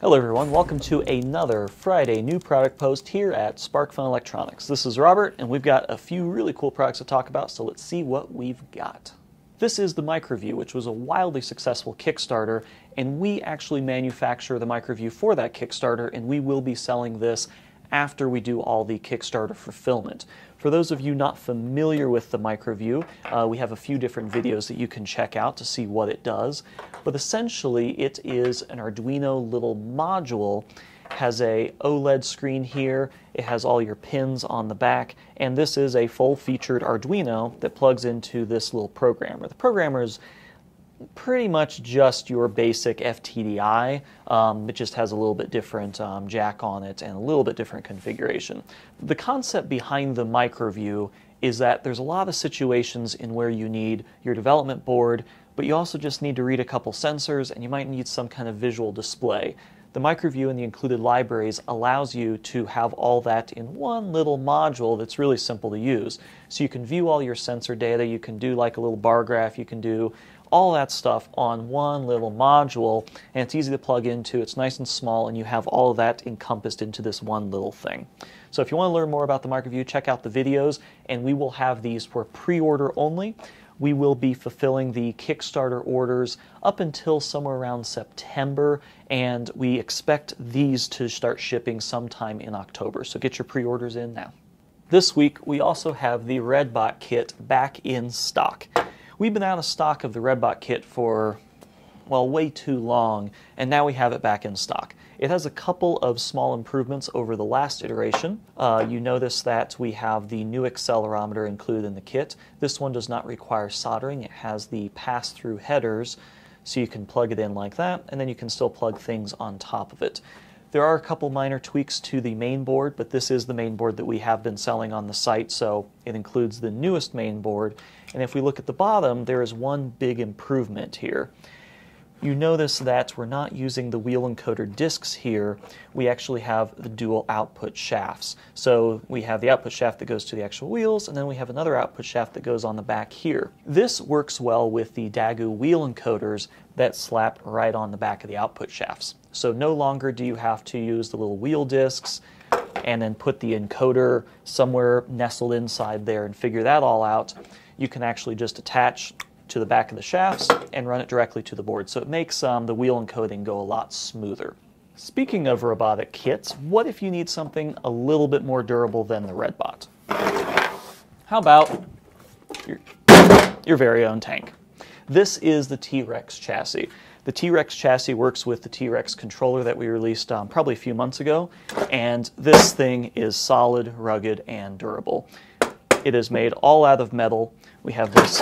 Hello everyone, welcome to another Friday new product post here at SparkFun Electronics. This is Robert and we've got a few really cool products to talk about, so let's see what we've got. This is the MicroView, which was a wildly successful Kickstarter, and we actually manufacture the MicroView for that Kickstarter, and we will be selling this after we do all the Kickstarter fulfillment. For those of you not familiar with the MicroView, uh, we have a few different videos that you can check out to see what it does. But essentially, it is an Arduino little module has a OLED screen here, it has all your pins on the back, and this is a full-featured Arduino that plugs into this little programmer. The programmer is pretty much just your basic FTDI. Um, it just has a little bit different um, jack on it and a little bit different configuration. The concept behind the MicroView is that there's a lot of situations in where you need your development board, but you also just need to read a couple sensors and you might need some kind of visual display. The MicroView and the included libraries allows you to have all that in one little module that's really simple to use. So you can view all your sensor data, you can do like a little bar graph, you can do all that stuff on one little module, and it's easy to plug into, it's nice and small, and you have all of that encompassed into this one little thing. So if you want to learn more about the MicroView, check out the videos, and we will have these for pre-order only. We will be fulfilling the Kickstarter orders up until somewhere around September, and we expect these to start shipping sometime in October. So get your pre-orders in now. This week, we also have the Redbot kit back in stock. We've been out of stock of the Redbot kit for, well, way too long, and now we have it back in stock. It has a couple of small improvements over the last iteration. Uh, you notice that we have the new accelerometer included in the kit. This one does not require soldering. It has the pass-through headers, so you can plug it in like that, and then you can still plug things on top of it. There are a couple minor tweaks to the main board, but this is the main board that we have been selling on the site, so it includes the newest main board. And if we look at the bottom, there is one big improvement here you notice that we're not using the wheel encoder discs here. We actually have the dual output shafts. So we have the output shaft that goes to the actual wheels, and then we have another output shaft that goes on the back here. This works well with the Dagu wheel encoders that slap right on the back of the output shafts. So no longer do you have to use the little wheel discs and then put the encoder somewhere nestled inside there and figure that all out. You can actually just attach to the back of the shafts and run it directly to the board. So it makes um, the wheel encoding go a lot smoother. Speaking of robotic kits, what if you need something a little bit more durable than the Redbot? How about your, your very own tank? This is the T-Rex chassis. The T-Rex chassis works with the T-Rex controller that we released um, probably a few months ago, and this thing is solid, rugged, and durable. It is made all out of metal. We have this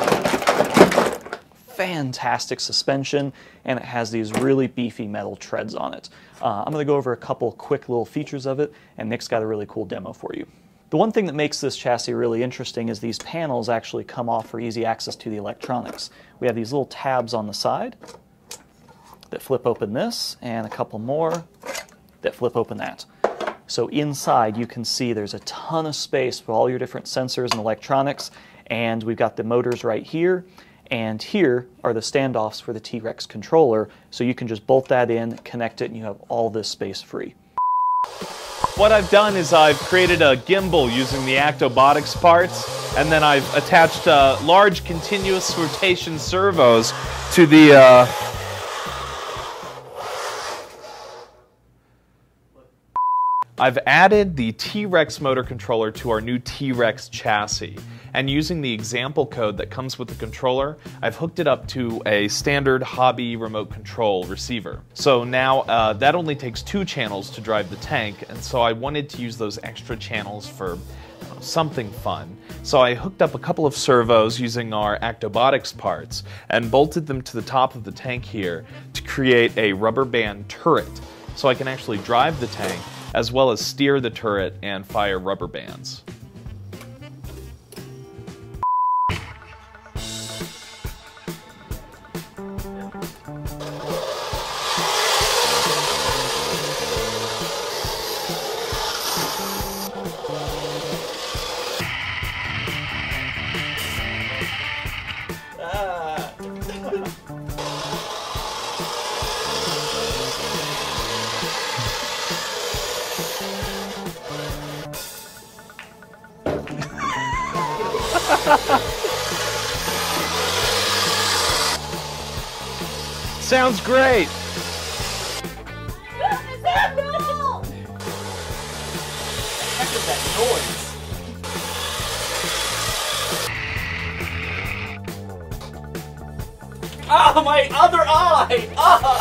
fantastic suspension and it has these really beefy metal treads on it. Uh, I'm going to go over a couple quick little features of it and Nick's got a really cool demo for you. The one thing that makes this chassis really interesting is these panels actually come off for easy access to the electronics. We have these little tabs on the side that flip open this and a couple more that flip open that. So inside you can see there's a ton of space for all your different sensors and electronics and we've got the motors right here and here are the standoffs for the T-Rex controller, so you can just bolt that in, connect it, and you have all this space free. What I've done is I've created a gimbal using the Actobotics parts, and then I've attached uh, large continuous rotation servos to the uh, I've added the T-Rex motor controller to our new T-Rex chassis. And using the example code that comes with the controller, I've hooked it up to a standard hobby remote control receiver. So now uh, that only takes two channels to drive the tank, and so I wanted to use those extra channels for something fun. So I hooked up a couple of servos using our Actobotics parts and bolted them to the top of the tank here to create a rubber band turret so I can actually drive the tank as well as steer the turret and fire rubber bands. Sounds great. that noise? Ah, my other eye! Ah!